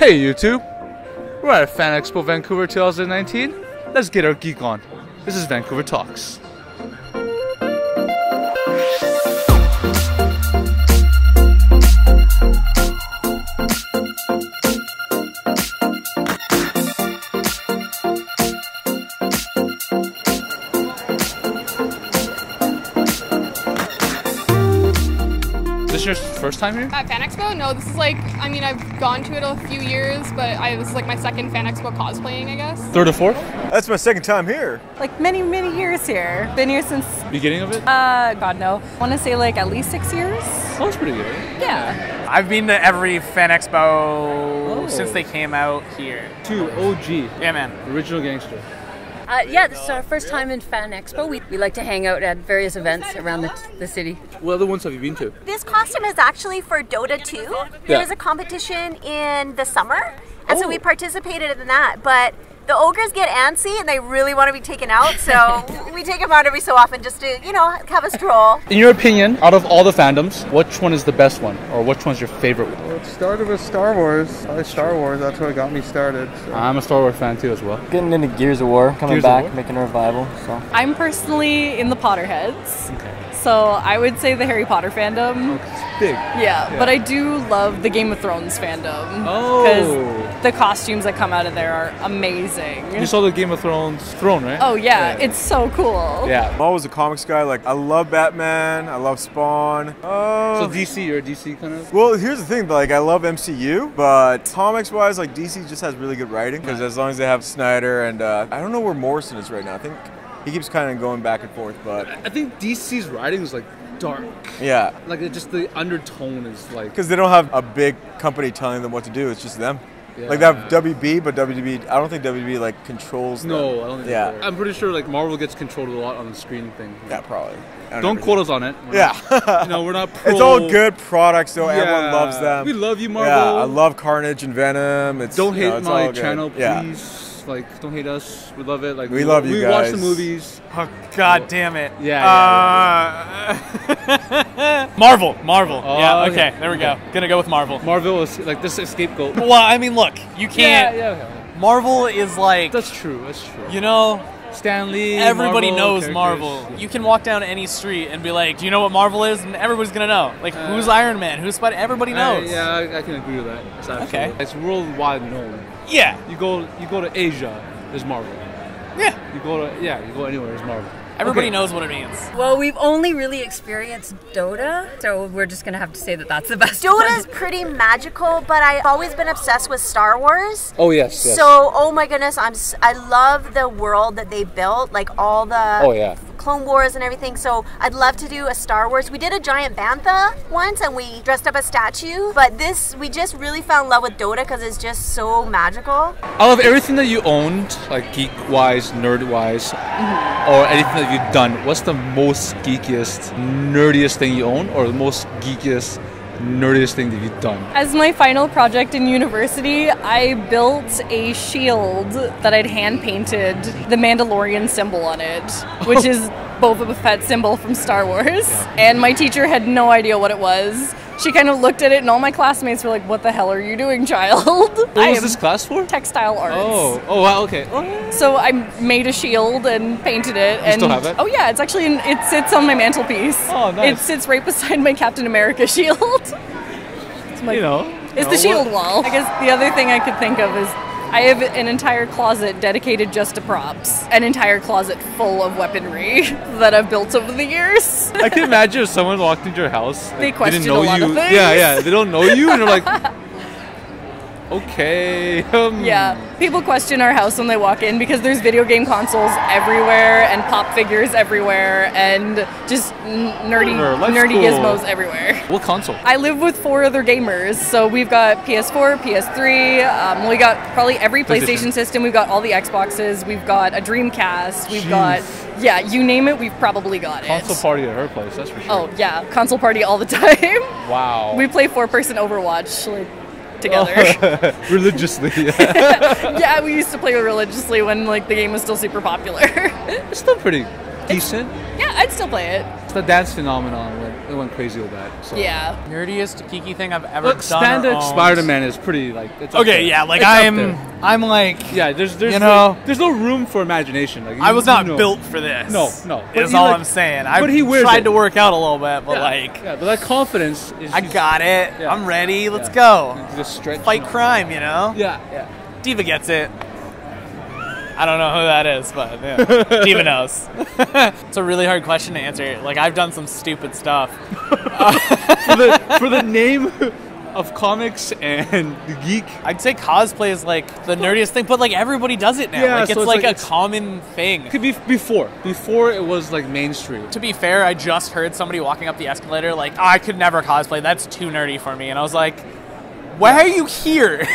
Hey YouTube! We're at Fan Expo Vancouver 2019. Let's get our geek on. This is Vancouver Talks. This your first time here? At Fan Expo? No, this is like, I mean, I've gone to it a few years, but I, this is like my second Fan Expo cosplaying, I guess. Third or fourth? That's my second time here. like many, many years here. Been here since, Beginning of it? uh, God no, I want to say like at least six years. oh, that's pretty good. Yeah. I've been to every Fan Expo Oh. since they came out here. Two OG, Yeah, man. original gangster. Uh, yeah, this is our first time in Fan Expo. We, we like to hang out at various events around the, the city. What other ones have you been to? This costume is actually for Dota 2. Yeah. There was a competition in the summer, and so Oh. we participated in that. But the ogres get antsy and they really want to be taken out, so we take them out every so often just to, you know, have a stroll. In your opinion, out of all the fandoms, which one is the best one, or which one's your favorite one? It started with Star Wars. I like Star Wars. That's what got me started. So. I'm a Star Wars fan too, as well. Getting into Gears of War, coming Gears back, War? making a revival. So I'm personally in the Potterheads. Okay. So I would say the Harry Potter fandom. It's big. Yeah, but I do love the Game of Thrones fandom. Oh. Because the costumes that come out of there are amazing. You saw the Game of Thrones throne, right? Oh yeah, it's so cool. yeah. I'm always a comics guy. Like, I love Batman. I love Spawn. Oh So Uh, DC, you're a DC kind of. well, here's the thing. Like, I love MCU, but comics-wise, like DC just has really good writing. Because as long as they have Snyder and uh, I don't know where Morrison is right now. I think he keeps kind of going back and forth. But I think DC's writing is like dark. yeah, Like it just the undertone is like. because they don't have a big company telling them what to do. It's just them. Like they Yeah. have WB, but WB, I don't think WB like controls. them. No, I don't think. Yeah. so. I'm pretty sure like Marvel gets controlled a lot on the screen thing. Yeah, probably. Don't know. quote us on it. We're Yeah. not- you know, we're not. Pro. It's all good products, though. Everyone loves them. We love you, Marvel. Yeah, I love Carnage and Venom. It's Don't you hate know, it's my channel, Yeah. Please. Like, don't hate us. We love it. Like, We love you We watch the movies. Oh, God damn it. Yeah, Uh, Marvel. Marvel. Oh, yeah, okay. okay. There we go. Gonna go with Marvel. Marvel is like this scapegoat. Well, I mean, look, you can't. Yeah, yeah, yeah. Marvel is like, That's true. That's true. you know, Stan Lee. everybody Marvel knows characters. Marvel. You can walk down any street and be like, "Do you know what Marvel is?" And everybody's gonna know. Like, who's Iron Man? Who's Spider? Everybody knows. Uh, yeah, I, I can agree with that. It's Okay. It's worldwide known. Yeah. You go, you go to Asia, there's Marvel. Yeah. You go to, yeah, you go anywhere, there's Marvel. Everybody Okay. knows what it means. Well, we've only really experienced Dota, so we're just gonna have to say that that's the best. Dota is pretty magical, but I've always been obsessed with Star Wars. Oh yes. yes. So, oh my goodness, I'm s- I love the world that they built, like all the Oh yeah. Clone Wars and everything. So, I'd love to do a Star Wars. We did a giant bantha once, and we dressed up a statue. But this, we just really fell in love with Dota because it's just so magical. Out of everything that you owned, like geek wise, nerd wise, mm-hmm. or anything that you've done, what's the most geekiest, nerdiest thing you own, or the most geekiest, nerdiest thing that you've done? As my final project in university, I built a shield that I'd hand painted the Mandalorian symbol on it, which is Boba Fett symbol from Star Wars. And my teacher had no idea what it was. She kind of looked at it, and all my classmates were like, "What the hell are you doing, child?" What I was am this class for? textile arts. Oh, oh wow, okay. Oh, So I made a shield and painted it. and still have it? Oh yeah, it's actually in, it sits on my mantelpiece. Oh, nice. It sits right beside my Captain America shield. It's my- you know. it's you the know, shield wall. I guess the other thing I could think of is I have an entire closet dedicated just to props. An entire closet full of weaponry that I've built over the years. I can imagine if someone walked into your house. They question didn't know a lot you. of things. Yeah, yeah. They don't know you, and they're like, okay. Um, Yeah, people question our house when they walk in because there's video game consoles everywhere and pop figures everywhere and just n- nerdy, nerdy cool. gizmos everywhere. What console? I live with four other gamers, so we've got PS4, PS3. Um, we got probably every PlayStation. PlayStation system. We've got all the Xboxes. We've got a Dreamcast. We've Jeez. got yeah, you name it, we've probably got Console it. Console party at her place. That's for sure. Oh yeah, console party all the time. wow. we play four-person Overwatch like together. religiously. Yeah. yeah, we used to play religiously when like the game was still super popular. it's still pretty decent. yeah, I'd still play it. The dance phenomenon went, it went crazy with that. So. Yeah. Nerdiest geeky thing I've ever Look, done. or spandex owned. Spider-Man is pretty like. It's up Okay, there. yeah, like It's I'm. I'm like, Yeah, there's there's You no, know- there's no room for imagination. Like, I you- was you not know. built for this. No, no. But Is he, all like- I'm saying. I but he wears tried it. to work out a little bit, but Yeah, like, yeah, but that confidence is. I just- got it. Yeah. I'm ready. Let's Yeah. go. Just stretch. Fight crime, you know. Yeah, yeah. Diva gets it. I don't know who that is, but yeah. Diva knows. it's a really hard question to answer. Like I've done some stupid stuff. for the for the name of comics and the geek. I'd say cosplay is like the nerdiest thing, but like everybody does it now. Yeah, like so it's it's like, like- a common thing. Could be before. Before it was like mainstream. To be fair, I just heard somebody walking up the escalator like, "Oh, I could never cosplay. That's too nerdy for me. And I was like, why are you here?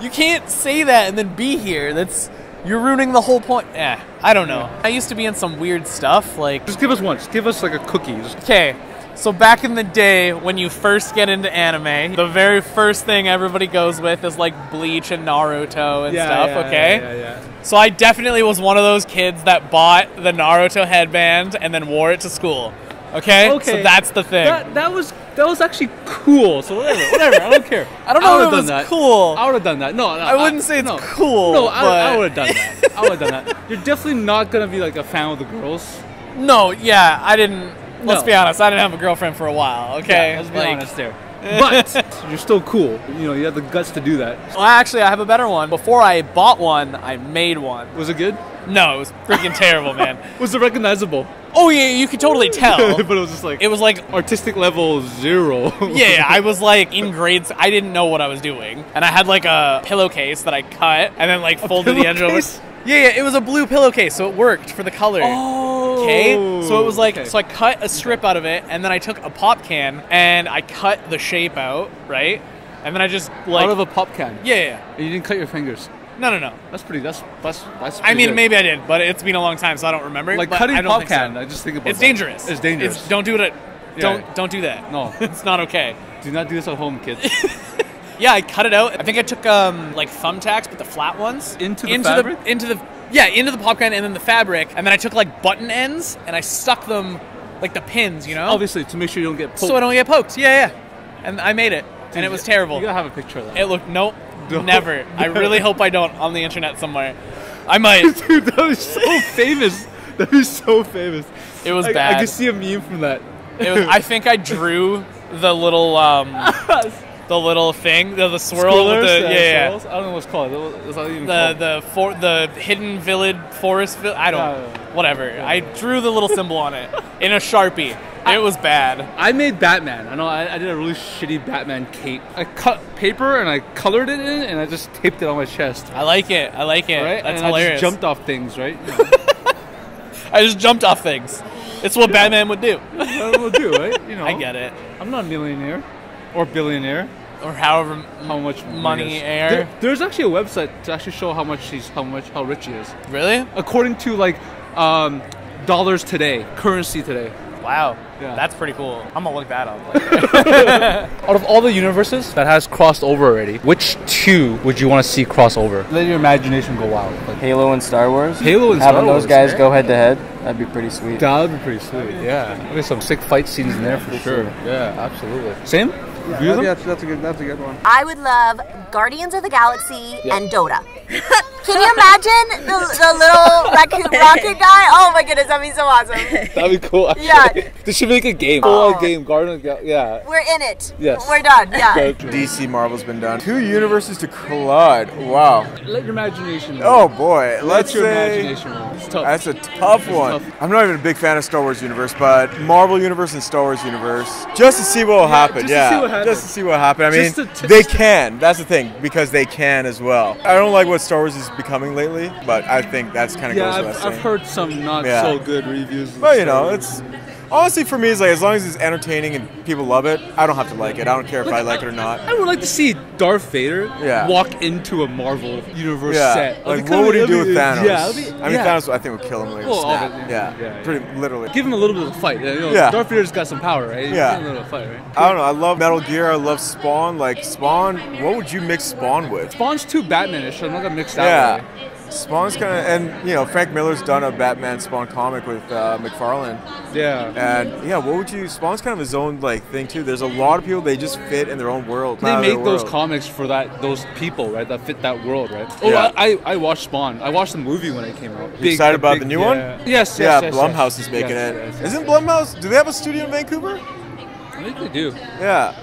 You can't say that and then be here. That's you're ruining the whole point. Eh, I don't know. I used to be in some weird stuff like Just give us one. Just give us like a cookie. Just Okay, so back in the day when you first get into anime, the very first thing everybody goes with is like Bleach and Naruto and Yeah, stuff, yeah, okay? yeah, yeah, yeah. So I definitely was one of those kids that bought the Naruto headband and then wore it to school. Okay? Okay. So that's the thing. That, that was that was actually cool. So whatever, whatever. I don't care. I don't know would've if it was done that. cool. I would have done that. No, no I wouldn't say it's no. cool, No, I, but- I would have done that. I would have done that. You're definitely not gonna be like a fan of the girls. No, yeah, I didn't let's be honest, I didn't have a girlfriend for a while, okay? Yeah, let's be Like- honest there. But you're still cool. You know, you have the guts to do that. Well, actually, I have a better one. Before I bought one, I made one. Was it good? No, it was freaking terrible, man. Was it recognizable? Oh yeah, you could totally tell. but it was just like It was like artistic level zero. yeah, I was like in grades. I didn't know what I was doing, and I had like a pillowcase that I cut and then like folded the edge over. Yeah, yeah, it was a blue pillowcase, so it worked for the color. Oh. Okay, so it was like okay. so I cut a strip out of it, and then I took a pop can and I cut the shape out, right, and then I just like out of a pop can. yeah, yeah, you didn't cut your fingers. No, no, no. That's pretty. That's that's that's. I mean, good. maybe I did, but it's been a long time, so I don't remember. like but cutting I don't pop think so. can. I just think about it. It's that. dangerous. It's dangerous. It's- don't do it. Yeah. Don't don't do that. No. it's not okay. Do not do this at home, kids. Yeah, I cut it out. I think I took um like thumbtacks, but the flat ones Into the into fabric? the into the yeah into the pop can and then the fabric, and then I took like button ends and I stuck them like the pins, you know, Obviously, to make sure you don't get poked. so I don't get poked. Yeah, yeah. And I made it, and it was terrible. You gotta have a picture of that. It looked nope, No. never. I really hope I don't on the internet somewhere. I might. Dude, that was so famous. That was so famous. It was I, I bad. can see a meme from that. It was, I think I drew the little um the little thing, the, the swirl with the Squirrels? yeah, yeah. I don't know what's called. What's that even the called? the for the hidden village forest I don't Yeah. whatever. I drew the little symbol on it in a sharpie. It was bad. I made Batman. I know. I, I did a really shitty Batman cape. I cut paper and I colored it in, and I just taped it on my chest. I like it. I like it. Right? That's and hilarious. I just jumped off things. Right? I just jumped off things. It's what Batman would do. What we'll do, right? You know. I get it. I'm not a millionaire or billionaire. Or however How much money he has. air. There- there's actually a website to actually show how much he's how much how rich he is. Really? According to like um, dollars today, currency today. Wow. Yeah. That's pretty cool. I'm gonna look that up. Out of all the universes that has crossed over already, which two would you want to see cross over? Let your imagination go wild. Like, Halo and Star Wars. Halo and Having Star those guys yeah. go head to head, that'd be pretty sweet. that would be pretty sweet. Yeah, there's some sick fight scenes in there for sure. Yeah, absolutely. Same. Yeah, View them? that's, that's a good. That's a good one. I would love Guardians of the Galaxy and Dota. Can you imagine the, the little raccoon rocket guy? Oh my goodness, that'd be so awesome. That'd be cool. Actually. Yeah. they should make a game. Full Oh. on game. Guardian. Yeah. We're in it. Yes. We're done. Yeah. DC Marvel's been done. Two universes to collide. Wow. Let your imagination. Oh boy. Let Let's your say imagination. roll. It's tough. that's a tough one. tough. I'm not even a big fan of Star Wars universe, but Marvel universe and Star Wars universe, just to see what will happen. just to yeah, see what happens. just to see what happens. I mean, Just to- to- they can. That's the thing because they can as well. I don't like what Star Wars is becoming lately, but I think that's kind of yeah, I've, I've heard some not Yeah. so good reviews. of Well, you know, it's honestly for me, it's like as long as it's entertaining and people love it, I don't have to like it. I don't care if I like it or not. I would like to see Darth Vader Yeah. walk into a Marvel universe Yeah, set. like That'd what would he do with Thanos? Yeah, be- I mean, yeah. Thanos, I think would kill him like Well, Yeah, yeah, pretty literally. Give him a little bit of a fight. You know, Yeah. Darth Vader's got some power, right? Yeah. Give him a little fight, right? I don't know. I love Metal Gear. I love Spawn. Like Spawn, what would you mix Spawn with? Spawn's too Batmanish. so I'm not gonna mix that Yeah. way. Spawn's kind of, and you know, Frank Miller's done a Batman Spawn comic with uh, McFarlane. Yeah. And yeah, what would you? Spawn's kind of his own like thing too. There's a lot of people they just fit in their own world. They make their those world. comics for that those people, right? That fit that world, right? Oh, Yeah. I, I watched Spawn. I watched the movie when it came out. You excited about the new one? Yes, yes, yeah, yes, Blumhouse yes. is making it. not Blumhouse? Do they have a studio in Vancouver? I think they do. Yeah,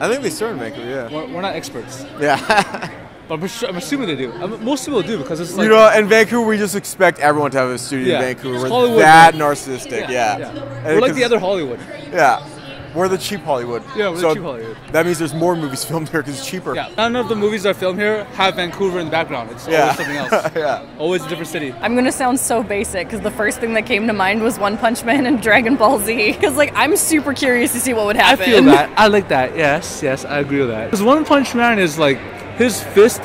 I think they started in Vancouver. Yeah. We're, we're not experts, Yeah. but I'm, sure, I'm assuming they do. I mean, most people do because it's like you know, in Vancouver, we just expect everyone to have a studio Yeah. in Vancouver. It's We're Hollywood, that man. narcissistic. Yeah. yeah. And We're like the other Hollywood. Yeah. We're the cheap Hollywood. Yeah, we're the cheap Hollywood. That means there's more movies filmed here because it's cheaper. Yeah, none of the movies that film here have Vancouver in the background. It's Yeah. always something else. yeah. Always a different city. I'm gonna sound so basic because the first thing that came to mind was One Punch Man and Dragon Ball Z. Because like I'm super curious to see what would happen. I feel that. I like that. Yes, yes, I agree with that. Because One Punch Man is like his fist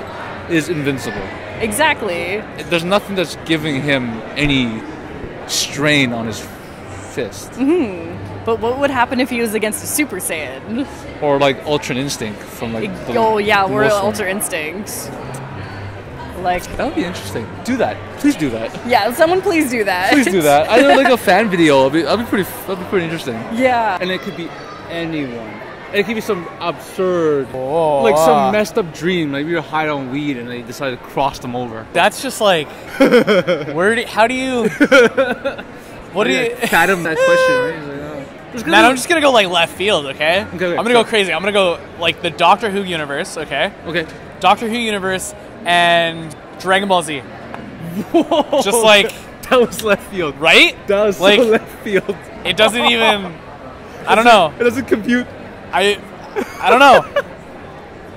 is invincible. exactly. There's nothing that's giving him any strain on his fist, Hmm. But what would happen if he was against a Super Saiyan? or like Ultra Instinct from like. The, oh yeah, the we're. Ultra Instinct. Like That would be interesting. Do that. Please do that. yeah, someone please do that. Please do that. I know like a fan video. It'll be, that'll be pretty. That'll be pretty interesting. yeah. And it could be anyone. It could be some absurd, Oh, like ah. some messed up dream. Like you're high on weed and they decide to cross them over. That's just like, where? Do, how do you? What do you? fathom that question? Right? Like, oh. Man, I'm just gonna go like left field, okay? Okay, okay, I'm gonna go go. crazy. I'm gonna go like the Doctor Who universe, okay? Okay. Doctor Who universe and Dragon Ball Z, Whoa. just like that was left field. right? That was Like- so left field. It doesn't even. I don't know. It doesn't compute. I, I don't know.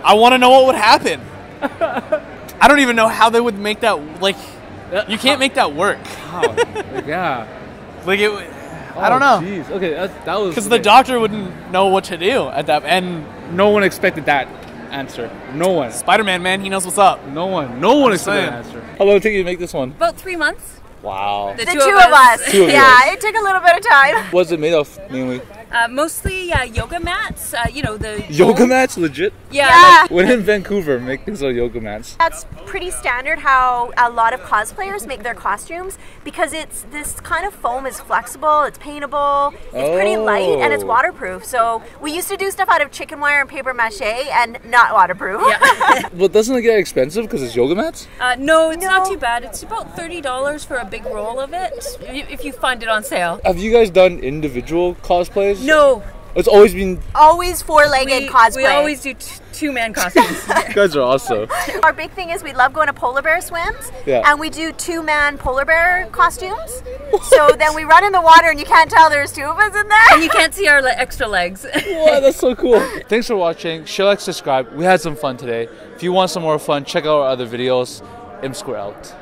I want to know what would happen. I don't even know how they would make that like. You can't make that work. How? like, yeah. Like it. I don't oh, know. Jeez. Okay, that, that was Because the doctor wouldn't know what to do at that. And No one expected that answer. No one. Spider-Man, man, he knows what's up. No one. No one I'm expected that saying. answer. How long did it take you to make this one? About three months. Wow. The two, of us. Two of yeah, guys. it took a little bit of time. What's it made of mainly? Uh, mostly uh, yoga mats. Uh, you know the Yoga mats, legit. Yeah. Yeah. like- When in Vancouver, make things out of yoga mats. That's pretty standard how a lot of cosplayers make their costumes because it's this kind of foam is flexible, it's paintable, it's pretty light, and it's Oh. waterproof. So we used to do stuff out of chicken wire and paper mache and not waterproof. Yeah. But doesn't it get expensive because it's yoga mats? Uh, no, it's not too bad. It's about thirty dollars for a big roll of it if you find it on sale. Have you guys done individual cosplays? No, It's always been. always four-legged we, cosplay. we always do t- two man costumes. You guys are awesome. Our big thing is we love going to polar bear swims, Yeah. and we do two-man polar bear costumes. So then we run in the water, and you can't tell there's two of us in there. and you can't see our le- extra legs. wow, that's so cool. Thanks for watching. Share, like, subscribe. We had some fun today. If you want some more fun, check out our other videos. Imp Squared out.